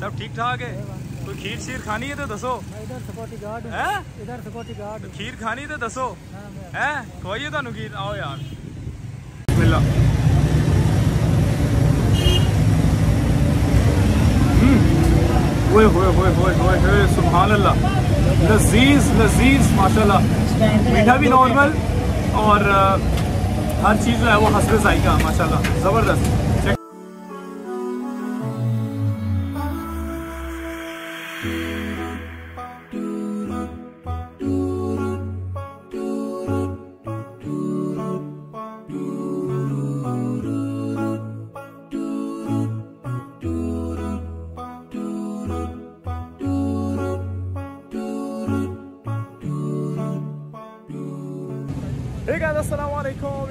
सब ठीक ठाक है? कोई खीर शीर खानी है तो दसो। इधर सिक्योरिटी गार्ड है। इधर सिक्योरिटी गार्ड खीर खानी तो दसो। है खवाइए थानू खीर? आओ यार। मिला। हम्म। ओए होए होए होए होए होए सुभान अल्लाह लजीज लजीज माशाल्लाह। मीठा भी नॉर्मल और हर चीज़ जो है वो हंसरे जायका माशाल्लाह। ज़बरदस्त।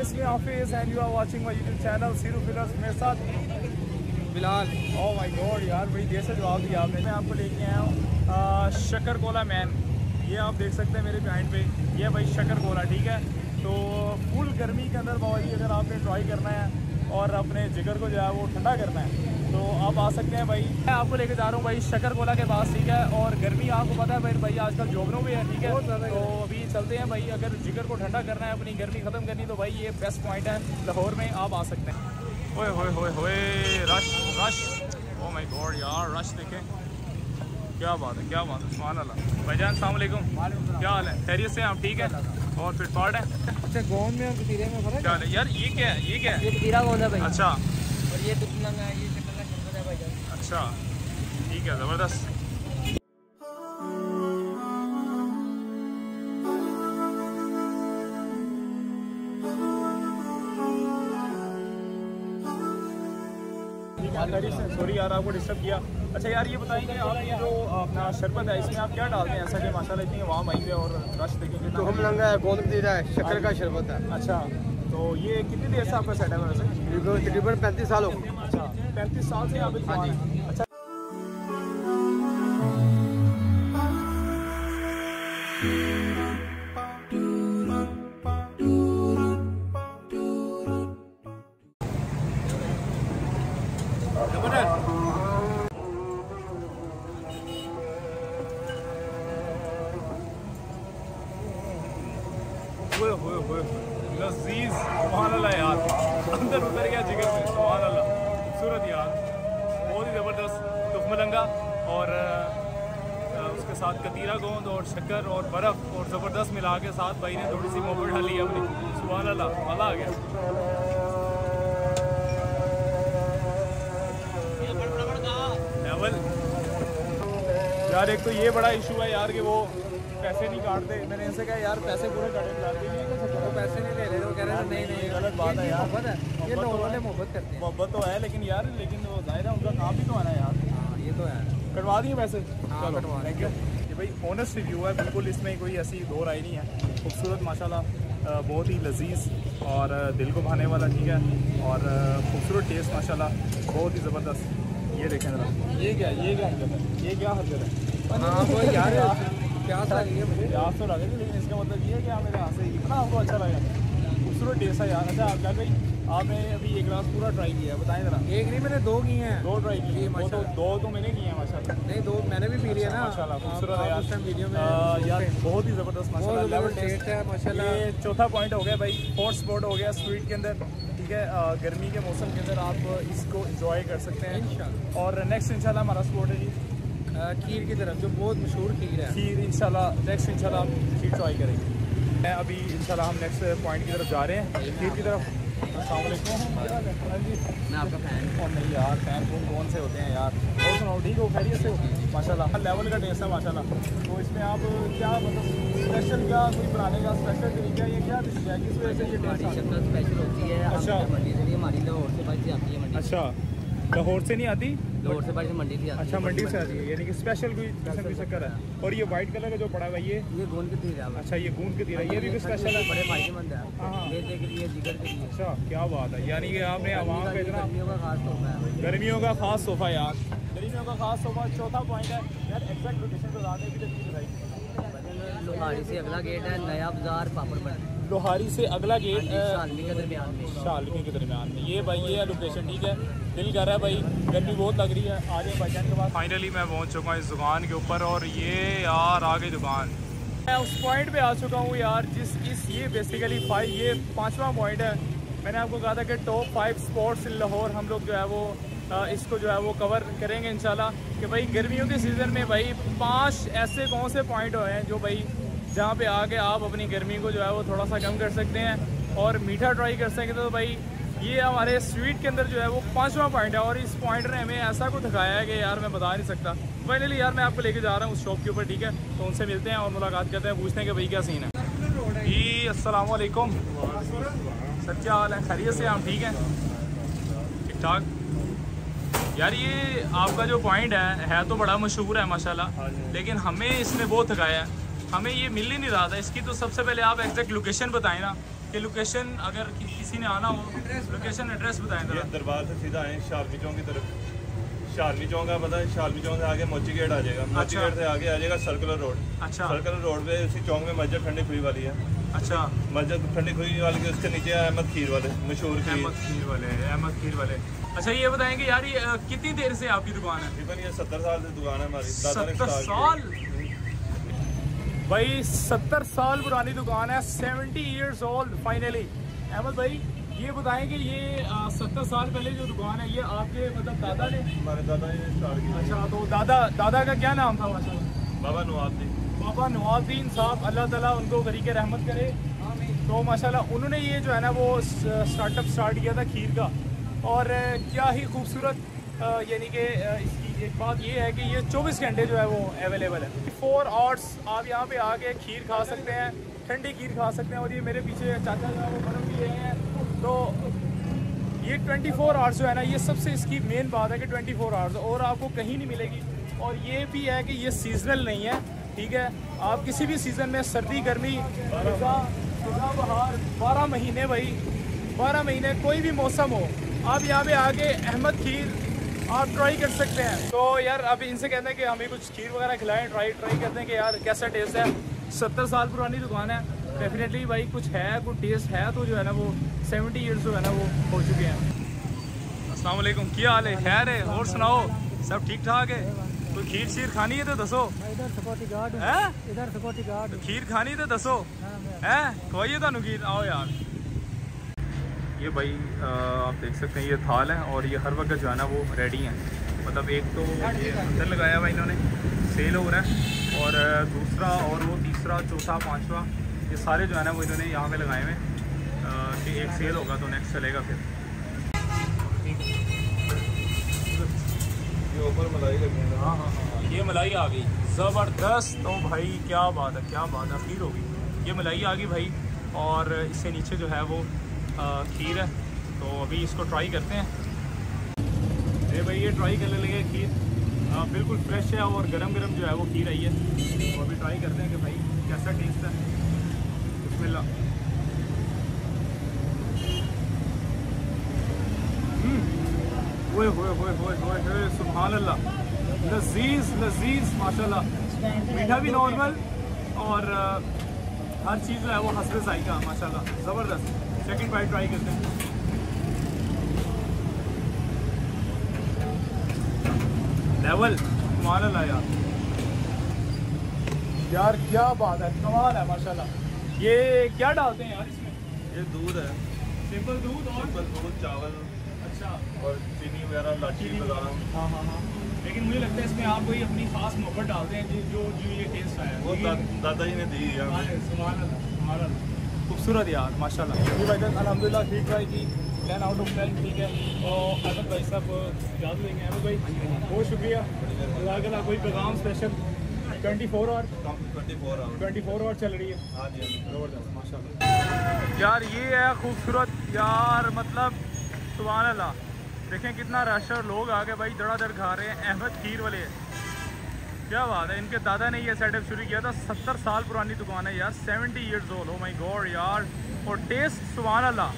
Alaikum. Office and you are watching my YouTube channel Siru फिलर्स मेरे साथ। बिलाल। ओ माय गॉड यार भाई देर से जवाब दिया आपने। मैं आपको लेके आया हूँ शकर कोला मैन ये आप देख सकते हैं मेरे पॉइंट पे। ये भाई शकर कोला ठीक है? तो फुल गर्मी के अंदर बाबा जी अगर आपने ट्राई करना है और अपने जिगर को जो है वो ठंडा करना है तो आप आ सकते हैं भाई। मैं आपको लेके जा रहा हूँ भाई शक्कर कोला के पास ठीक है? और गर्मी आपको पता है भाई भाई आजकल जोबनों में है ठीक है? तो अभी चलते हैं भाई अगर जिगर को ठंडा करना है अपनी गर्मी ख़त्म करनी तो भाई ये बेस्ट पॉइंट है लाहौर में आप आ सकते हैं। ओए होए होए होए rush rush oh my god यार रश देखें। क्या बात है क्या बात है सुभान अल्लाह भाईजान अस्सलाम वालेकुम। क्या हाल है? खैरियत से आप ठीक है? और फिट फाट है? अच्छा गोंद में और कतीरे में फ़र्क क्या यार ये क्या है ये क्या है? ये कतीरा गोंद है भाई। अच्छा। और ये दुखलंग है ये शक्कर का शरबत है भाई अच्छा। ठीक है ज़बरदस्त। सॉरी यार आपको डिस्टर्ब किया। अच्छा यार ये बताएँगे आप ये जो अपना शरबत है इसमें आप क्या डालते हैं? ऐसा कि माशाल्लाह इतनी आवाम आई है और रश देखेंगे तो हम लंगा है गोंद कतीरा है शक्कर का शरबत है। अच्छा तो ये कितनी देर से आपका सेट है वैसे? तकरीबन पैंतीस साल हो गए। अच्छा पैंतीस साल से आप इस हाँ जी। दुकान में- कतीरा गोंद और शक्कर और बर्फ़ और ज़बरदस्त मिला के साथ भाई ने थोड़ी सी मोमो डाली है अपनी। सुभान अल्लाह मज़ा आ गया। लेवल यार एक तो ये बड़ा इशू है यार कि वो पैसे नहीं काटते। मैंने इनसे कहा यार पैसे पूरे काटे वो पैसे नहीं ले रहे वो कह रहे थे नहीं नहीं गलत बात है यार। मोहब्बत ये मोहब्बत लोगों तो ने है। मोहब्बत करते हैं। मोहब्बत तो है लेकिन यार लेकिन वो ज़ाहिर है उनका काम भी तो आना है यार। हाँ ये तो है। कटवा दिए पैसे। हाँ, चलो कटवा थैंक यू ये भाई ऑनेस्ट रिव्यू है बिल्कुल इसमें कोई ऐसी दो राय नहीं है। खूबसूरत माशाल्लाह बहुत ही लजीज और दिल को भाने वाला ठीक है? और खूबसूरत टेस्ट माशाल्लाह बहुत ही ज़बरदस्त। ये देखें ज़रा। ये क्या ये क्या हरकत है? ये क्या हरकत है? हाँ वो यार प्यास लग रही है मुझे। प्यास तो लगे लेकिन इसका मतलब ये है कि आप मेरे हाथ से इतना आपको अच्छा लगा। खूबसूरत टेस्ट है यार। अच्छा आप क्या भाई आपने अभी एक गिलास पूरा ट्राई किया है बताएँ ज़रा। एक नहीं मैंने दो की हैं। दो ट्राई किए तो दो तो मैंने किए हैं माशाल्लाह नहीं दो मैंने भी पी लिया ना। खूबसूरत है यार। वीडियो में यार बहुत ही ज़बरदस्त माशाल्लाह लेवल टेस्ट है, माशाल्लाह। ये चौथा पॉइंट हो गया भाई फोर्थ स्पॉट हो गया स्वीट के अंदर ठीक है? गर्मी के मौसम के अंदर आप इसको इंजॉय कर सकते हैं। और नेक्स्ट इंशाल्लाह हमारा स्पॉट है जी। खीर की तरफ़ जो बहुत मशहूर खीर है। खीर इंशाल्लाह नेक्स्ट इंशाल्लाह आप खीर ट्राई करेंगे। मैं अभी इंशाल्लाह हम नेक्स्ट पॉइंट की तरफ़ जा रहे हैं। खीर की तरफ़ मैं आपका फ़ैन और नहीं यार फ़ैन फ़ोन कौन से होते हैं यार? और सुनाओ ठीक हो खैरियत से हो? माशाल्लाह। हर लेवल का टेस्ट है माशाल्लाह। तो इसमें आप क्या मतलब स्पेशल क्या कोई बनाने का स्पेशल तरीका ये क्या डिश है? किस वजह से ये टेस्ट स्पेशल होती है। अच्छा। हमारी लाहौर से बच जाती है अच्छा। लाहौर से नहीं आती? लोड से भाई मंडी थी अच्छा मंडी से आती है यानी कि स्पेशल कोई किस्म की शक्कर है? और ये वाइट कलर का जो पड़ा हुआ है ये? ये गोंद की तीर है अच्छा ये गूंद के तीर है। ये भी स्पेशल है? बड़े फ़ायदेमंद हाँ, हाँ। है। लेते के लिए जिगर के लिए। अच्छा क्या बात है। यानी कि आपने आवाम का इतना गर्मियों का खास तोहफा है। गर्मियों का खास सोफा यार। गर्मियों का खास सोफा चौथा पॉइंट है। यार एग्जैक्ट लोकेशन बता दें कि तो बताइए लोहाड़ी से अगला गेट है नया बाज़ार पापड़ मंडी। लोहारी से अगला गेट शालमी के दरमियान में। शालमी के दरमियान में। ये भाई ये है लोकेशन ठीक है? दिल कर रहा है भाई गर्मी बहुत लग रही है आ जाए भाईजान के पास फाइनली मैं पहुँच चुका हूँ इस दुकान के ऊपर और ये यार आ गई दुकान। मैं उस पॉइंट पे आ चुका हूँ यार जिस इस ये बेसिकली फाइव ये पांचवा पॉइंट है। मैंने आपको कहा था कि top five spots in Lahore हम लोग जो है वो इसको जो है वो कवर करेंगे इंशाल्लाह। कि भाई गर्मियों के सीज़न में भाई पाँच ऐसे कौन से पॉइंट हुए हैं जो भाई जहाँ पे आके आप अपनी गर्मी को जो है वो थोड़ा सा कम कर सकते हैं और मीठा ट्राई कर सकते हैं। तो भाई ये हमारे स्वीट के अंदर जो है वो पांचवा पॉइंट है और इस पॉइंट ने हमें ऐसा कुछ दिखाया है कि यार मैं बता नहीं सकता। फाइनली यार मैं आपको लेके जा रहा हूँ उस शॉप के ऊपर ठीक है? तो उनसे मिलते हैं और मुलाकात करते हैं पूछते हैं कि भाई क्या सीन है। जी वालेकुम सर क्या हाल है? खैरियत से हम ठीक हैं? ठीक ठाक यार ये आपका जो पॉइंट है है तो बड़ा मशहूर है माशाल्लाह। लेकिन हमें इसने बहुत थकाया है। हमें ये मिल ही नहीं रहा था। इसकी तो सबसे पहले आप एग्जैक्ट लोकेशन बताएँ ना। कि लोकेशन अगर कि, किसी ने आना हो लोकेशन एड्रेस बताएँ ये दरबार से सीधा आए शालमी चौक की तरफ़। शालमी चौक का पता है शालमी चौक से आगे मोची गेट आ जाएगा। मोची अच्छा। गेट से आगे आ जाएगा सर्कुलर रोड अच्छा। सर्कुलर रोड पे उसी चौक में मस्जिद ठंडी खुई वाली है। अच्छा। मस्जिद ठंडी खुई वाली के उसके नीचे अहमद खीर वाले मशहूर अहमद खीर वाले अहमद खीर वाले। अच्छा ये बताएँगे यार ये कितनी देर से आपकी दुकान है? तकरीबन ये सत्तर साल से दुकान है हमारी सत्तर साल? भाई सत्तर साल पुरानी दुकान है seventy years old finally Ahmad भाई ये बताएँ कि ये सत्तर साल पहले जो दुकान है ये आपके मतलब दादा ने? हमारे दादा ने स्टार्ट की। अच्छा तो दादा दादा का क्या नाम था माशाल्लाह बाबा नवाब जी बाबा नवाजुद्दीन साहब अल्लाह ताला उनको गरीक रहमत करे। तो माशाल्लाह उन्होंने ये जो है ना वो स्टार्टअप स्टार्ट किया था खीर का। और क्या ही खूबसूरत यानी कि इसकी एक बात ये है कि ये 24 घंटे जो है वो अवेलेबल है। फोर आवर्स आप यहाँ पे आके खीर खा सकते हैं, ठंडी खीर खा सकते हैं और ये मेरे पीछे चाचा जो है वो बर्फ़ भी रहे हैं। तो ये 24 फोर आवर्स जो है ना, ये सबसे इसकी मेन बात है कि 24 फोर आवर्स और आपको कहीं नहीं मिलेगी। और ये भी है कि ये सीजनल नहीं है, ठीक है? आप किसी भी सीज़न में सर्दी, गर्मी बहार, बारह महीने भाई, बारह महीने कोई भी मौसम हो, आप यहाँ पे आके अहमद खीर आप ट्राई कर सकते हैं। तो यार अभी इनसे कहते हैं कि हमें कुछ खीर वगैरह खिलाएँ ट्राई ट्राई करते हैं कि यार कैसा टेस्ट है। सत्तर साल पुरानी दुकान है। डेफिनेटली भाई कुछ है कुछ टेस्ट है तो जो है ना वो सेवेंटी ईयर्स जो है ना वो हो चुके हैं। असलम क्या हाल है? खैर है और सुनाओ सब ठीक ठाक है? कोई खीर शीर खानी है तो दसो। इधर सिक्योरिटी गार्ड है। इधर सिक्योरिटी गार्ड खीर खानी है तो दसो। है खवाइए तो थानू खीर आओ यार। ये भाई आप देख सकते हैं ये थाल है और ये हर वक्त जो है ना वो रेडी है। मतलब एक तो ये अंदर लगाया हुआ इन्होंने सेल हो रहा है और दूसरा और वो तीसरा चौथा पांचवा ये सारे जो है ना वो इन्होंने यहाँ पे लगाए हुए हैं। कि एक सेल होगा तो नेक्स्ट चलेगा फिर। ये ऊपर मलाई लगी है हाँ हाँ हाँ ये मलाई आ गई। ज़बरदस्त। तो भाई क्या बात है क्या बात है खीर होगी ये मलाई आ गई भाई और इससे नीचे जो है वो खीर है। तो अभी इसको ट्राई करते हैं। अरे भाई ये ट्राई करने लगे खीर। आ, बिल्कुल फ्रेश है और गरम गरम जो है वो खीर आई है। तो अभी ट्राई करते हैं कि भाई कैसा टेस्ट है। बिस्मिल्लाह। हम्म। ओए होए होए होए होए होए अल्लाह लजीज लजीज माशाल्लाह। मीठा भी नॉर्मल और हर चीज़ जो है वो हंसरे जायका माशाल्लाह। ज़बरदस्त। सेकंड बाइट ट्राई करते हैं। लेवल सुभान अल्लाह यार यार क्या बात है कमाल है माशाल्लाह। ये क्या डालते हैं यार इसमें? ये दूध है। सिंपल दूध और? सिंपल दूध चावल। अच्छा। और चीनी वगैरह लाची बादाम हाँ हाँ हाँ। लेकिन मुझे लगता है इसमें आप कोई अपनी खास मोहब्बत डालते हैं जो जो ये टेस्ट आया। वो ये- दा, दादा जी ने दी है। हमें सुभान अल्लाह। खूबसूरत यार माशाल्लाह। जी भाई जान अल्हम्दुलिल्लाह ठीक ट्राई की टेन आउट ऑफ़ टेन ठीक है। और अहमद भाई साहब याद लेंगे अहमद भाई? बहुत शुक्रिया। जज़ाकल्लाह कोई पैगाम special twenty four hour twenty four hour twenty four hour चल रही है। हाँ जी हाँ जी। ज़बरदस्त माशाल्लाह। यार ये है खूबसूरत यार मतलब सुभान अल्लाह। देखें कितना रश है और लोग आ गए भाई धड़ाधड़ खा रहे हैं अहमद खीर वाले। क्या बात है इनके दादा ने ये सेटअप शुरू किया था सत्तर साल पुरानी दुकान है यार सेवेंटी ईयर्स ओल्ड हो माई गॉड यार और टेस्ट सुबह अल्लाह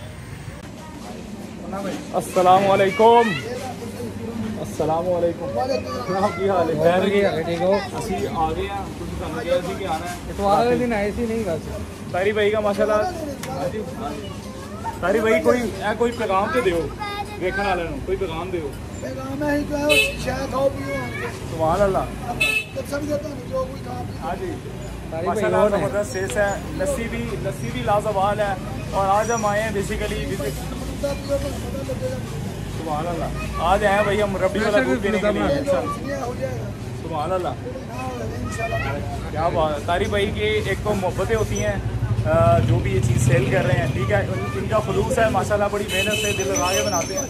अस्सलाम वालेकुम अस्सलाम वालेकुम जनाब की हाल है ਠੀਕ ਹੋ ਅਸੀਂ ਆ ਗਏ ਆ ਤੁਸੀਂ ਸਾਨੂੰ ਕਿਹਾ ਸੀ ਕਿ ਆਣਾ ਹੈ ਇਤਵਾਰ ਵਾਲੇ ਦਿਨ ਆਏ ਸੀ ਨਹੀਂ ਗੱਲ ਤਾਰੀ ਭਾਈ ਦਾ ਮਾਸ਼ਾਅੱਲਾ ਤਾਰੀ ਭਾਈ ਕੋਈ ਇਹ ਕੋਈ ਪੈਗਾਮ ਤੇ ਦਿਓ ਵੇਖਣ ਵਾਲਿਆਂ ਨੂੰ ਕੋਈ ਪੈਗਾਮ ਦਿਓ ਪੈਗਾਮ ਹੈ ਕਿ ਉਹ ਸ਼ਾਇਦ ਖਾਓ ਪੀਓ ਆਣਗੇ ਸੁਭਾਨ ਅੱਲਾ ਤੇ ਸਮਝੇ ਤੁਹਾਨੂੰ ਜੋ ਕੋਈ ਖਾ ਪੀ हाँ जी तारी भाई माशाल्लाह और हैं। ज़बरदस्त सेस है लस्सी भी लस्सी भी लाजवाल है और आज हम आए हैं बेसिकली विजिट ਬੰਦਾ ਪੀਓ ਤਾਂ ਪਤਾ ਲੱਗੇਗਾ सुबह अल्लाह आज आए हैं भाई हम रबड़ी वाला दूध पीने के लिए इंशाल्लाह ਸੁਣਿਆ ਹੋ ਜਾਏਗਾ सुबह अल्लाह ਨਾ ਹੋਵੇ ਇਨਸ਼ਾਅੱਲਾ क्या बात है तारी भाई की एक तो मोहब्बतें होती हैं अ, जो भी ये चीज़ सेल कर रहे हैं, ठीक है? इनका खलूस है, माशाल्लाह, बड़ी मेहनत से दिल राय बनाते हैं।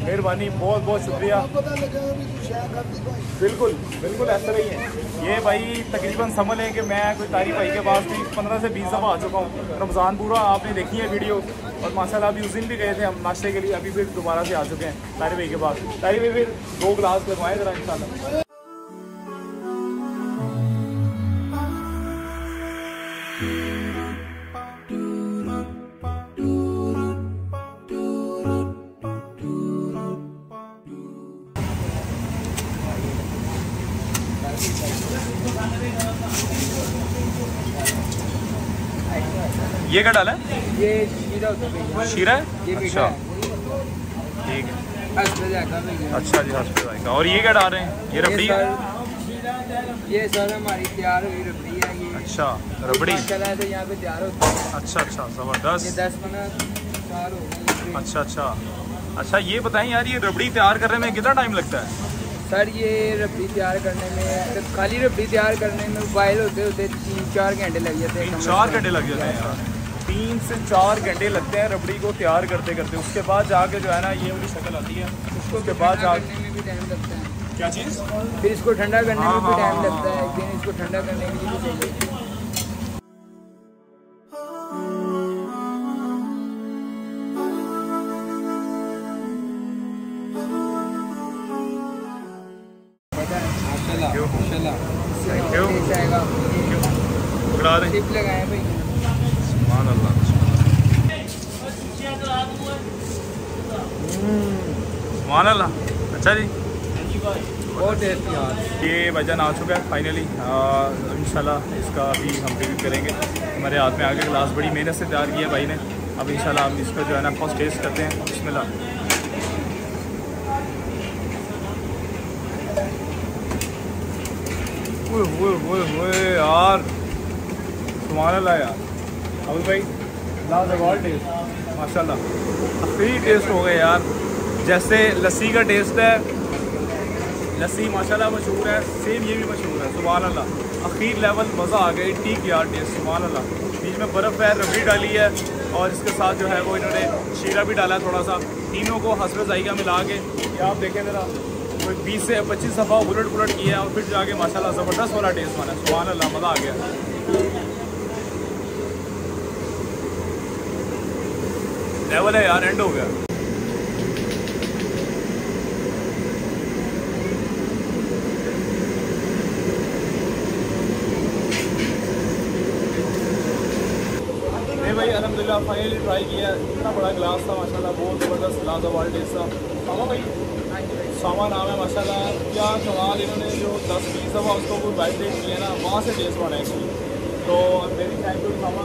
मेहरबानी, बहुत बहुत शुक्रिया। बिल्कुल बिल्कुल ऐसा ही है। ये भाई तकरीबन समझ लें कि मैं कोई तारी भाई के पास भी पंद्रह से बीस दफ़ा आ चुका हूँ। रमज़ान पूरा आपने देखी है वीडियो और माशाल्लाह अभी उस दिन भी गए थे हम, नाश्ते के लिए, अभी फिर दोबारा से आ चुके हैं तारी भाई के पास। तारी भाई, फिर दो ग्लास लगवाए ज़रा इन ये क्या डाला है? ये शीरा है शीरा है? अच्छा। ठीक है। है। अच्छा जी हॉस्पिटल भाई। का और ये क्या डाल रहे हैं? ये रबड़ी? है ये सर हमारी तैयार हुई रबड़ी है ये अच्छा रबड़ी। चला है तो यहाँ पे तैयार होता है। अच्छा अच्छा ये ज़बरदस्त दस पंद्रह अच्छा अच्छा। अच्छा ये बताएँ यार ये रबड़ी तैयार करने में कितना टाइम लगता है? सर ये रबड़ी तैयार करने में तो खाली रबड़ी तैयार करने में बॉयल होते होते तीन चार घंटे लग जाते हैं। चार घंटे लग जाते हैं यार। तीन से चार घंटे लगते हैं रबड़ी को तैयार करते करते उसके बाद जाके जो है ना ये वाली शक्ल आती है उसके बाद जाके करने में भी टाइम लगता है क्या चीज़ फिर इसको ठंडा करने हाँ, में भी हाँ, टाइम हाँ, लगता है हाँ, एक दिन इसको ठंडा करने के लिए भी चाहिए क्यों? Thank you. टेस्ट पकड़ा दें लगाए भाई सुभान अल्लाह सुभान अल्लाह अच्छा जी। बहुत टेस्टी ये वज़न आ चुका है फाइनली इंशाल्लाह इसका अभी हम रिव्यू करेंगे। हमारे हाथ में आगे ग्लास बड़ी मेहनत से तैयार किया भाई ने। अब इंशाल्लाह हम इसका जो है ना फ़र्स्ट टेस्ट करते हैं। ओए ओए यार। सुभान अल्लाह यार। अबुल भाई लाजवाब टेस्ट माशाल्लाह। आखिरी टेस्ट हो गए यार। जैसे लस्सी का टेस्ट है, लस्सी माशाल्लाह मशहूर है सेम ये भी मशहूर है सुबह अल्लाह अखीर लेवल मज़ा आ गया ठीक यार टेस्ट सुबह अल्लाह बीच में बर्फ़ है, रबड़ी डाली है, और इसके साथ जो है वो इन्होंने शीरा भी डाला है थोड़ा सा तीनों को हसर जायका मिला के आप देखें ज़रा, कोई बीस से पच्चीस दफ़ा उलट पुलट किया है, और फिर जाके माशाला ज़बरदस्त वाला टेस्ट बना है सुबहान अल्लाह मज़ा आ गया। लेवल है यार एंड हो गया नहीं भाई अलहमदिल्ला फाइनली ट्राई किया, इतना बड़ा ग्लास था, माशाल्लाह, बहुत ज़बरदस्त लाजवाब टेस्ट था। भाई, सामा नाम है, माशाल्लाह, क्या कमाल, इन्होंने जो दस बीस दफ़ा उसको कोई बाइक टेस्ट किया ना, वहाँ से टेस्ट बना एक्चुअली तो मेरी थैंक यू सामा।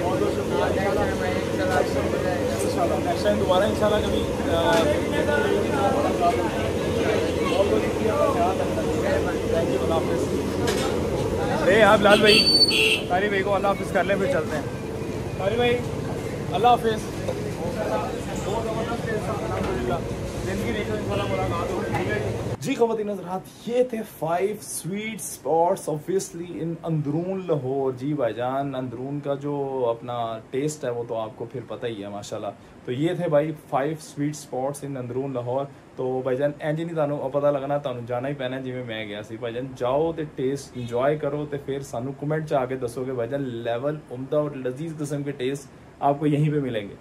बहुत बहुत शुक्रिया नेक्स्ट टाइम दोबारा कभी शुक्रिया ख्याल रखना थैंक यू अल्लाह हाफिज़ अरे हाँ बिलाल भाई। तारी भाई को अल्लाह हाफिज़ कर लें, फिर चलते हैं। तारी भाई अल्लाह हाफिज़ जिंदगी नहीं तो इंशाल्लाह मुलाकात होगी ठीक है जी खवतिन हजरात ये थे five sweet spots obviously in अंदरून Lahore जी भाईजान अंदरून का जो अपना टेस्ट है वो तो आपको फिर पता ही है माशाल्लाह तो ये थे भाई five sweet spots in Androon Lahore तो ਭਾਈਜਾਨ ਇੰਜ ਨਹੀਂ ਤੁਹਾਨੂੰ ਪਤਾ ਲੱਗਣਾ ਤੁਹਾਨੂੰ ਜਾਣਾ ਹੀ ਪੈਣਾ ਜਿਵੇਂ ਮੈਂ ਗਿਆ ਸੀ ਭਾਈਜਾਨ ਜਾਓ ਤੇ ਟੇਸਟ ਇੰਜੋਏ ਕਰੋ ਤੇ ਫਿਰ ਸਾਨੂੰ ਕਮੈਂਟ ਚ ਆ ਕੇ ਦੱਸੋਗੇ ਭਾਈਜਾਨ ਲੈਵਲ ਉਮਦਾ और लजीज किस्म के टेस्ट आपको यहीं पे मिलेंगे।